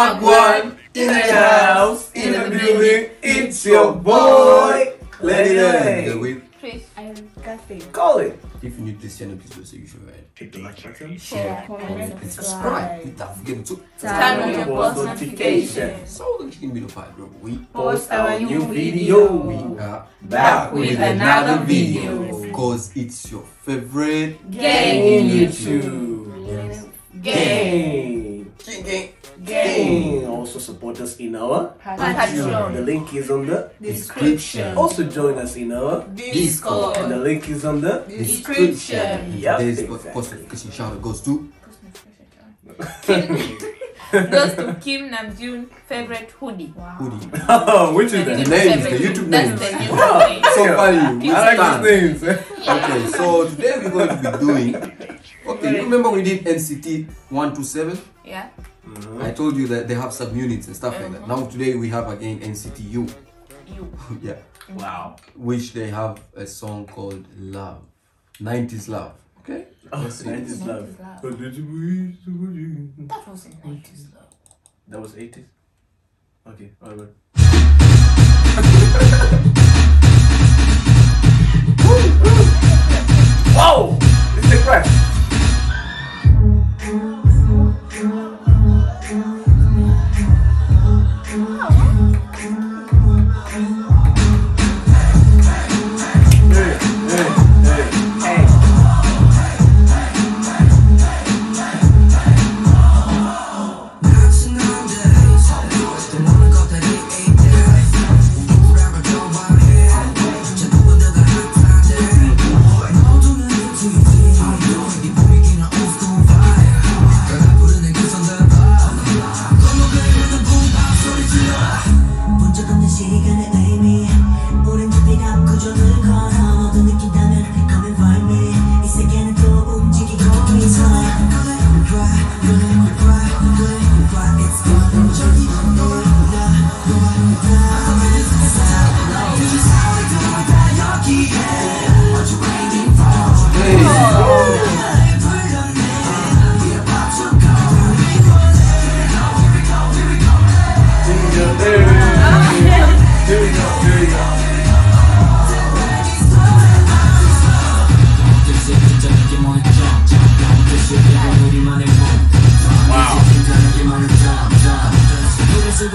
Wagwan in the house, in the building, it's your boy, Let it The in. way, I'm Kathy. Call it. if you need this channel, please do so you should right. Hit the like button. Share, comment, And subscribe. subscribe. Hit that forget to Turn on your Post post notifications. notifications. so that you can be notified, bro. We Post our our new new video. video. are Back with another video. Because it's your favorite Gang. in YouTube. Gang. Support us in our Patreon. The link is on the Description. Also join us in our Discord. and the link is on the Description. Yep, Today's exactly. post notification shout out goes to Goes to Kim Namjoon favorite hoodie. Hoodie. Oh, which is The that? names, the YouTube That's names. the new Wow. name. So funny. I like these names. Okay, so today we're going to be doing. Okay, you remember we did NCT 127? Yeah. Mm-hmm. I told you that they have subunits and stuff like that. Mm-hmm. Now today we have again NCTU. You. yeah. Wow. Which they have a song called Love. 90s Love. Okay? Oh, Let's see. 90s love. love. But did you- That was in 90s love. That was 80s? Okay, alright. Whoa! It's the crash!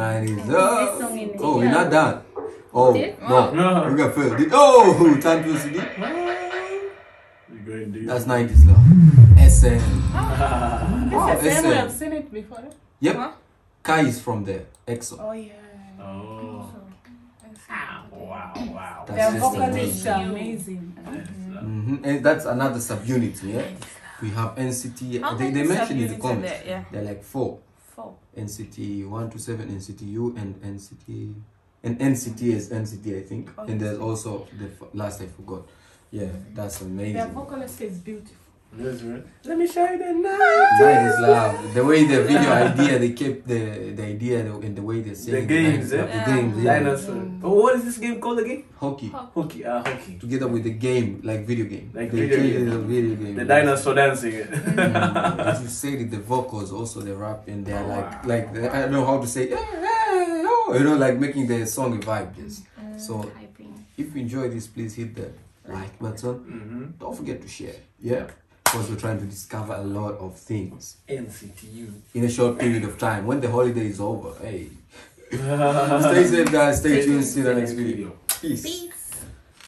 That's 90s This love. song in Oh, we're not done. Oh, no. No. We got filled. Oh, time to CD. You're going deep. That's 90s love. SM. Wow, It's the same SM. I've seen it before. Yep. Huh? Kai is from there. EXO. Oh yeah. Oh. Wow, wow. That's Their just vocalists amazing. are amazing. hmm And that's another subunit, yeah? We have NCT. How they many they mentioned in the comments. there? Yeah. They're like four. Four. NCT 127, NCTU, and NCT. And NCT is NCT, I think. Oh, And there's also the last I forgot. Yeah, that's Their amazing. vocalist is beautiful. That's right. Let me show you the night. Nice love. The way the video idea, they kept the the idea and the way they say games, the, eh? the games, yeah. Dinosaur. Oh, what is this game called again? hockey. Hockey. Ah, hockey. Together with the game, like video game. Like video changed game. it to video game. The dinosaur dancing. Mm, as you said it, the vocals also the rap and they're like like the, I don't know how to say "Oh," you know like making the song a vibe just. So if you enjoy this, please hit the like button. mm-hmm. Don't forget to share. Yeah, because we're trying to discover a lot of things NCTU. in a short period of time. When the holiday is over, hey. Stay safe, guys. Stay tuned. See you in the next video. Peace. Peace.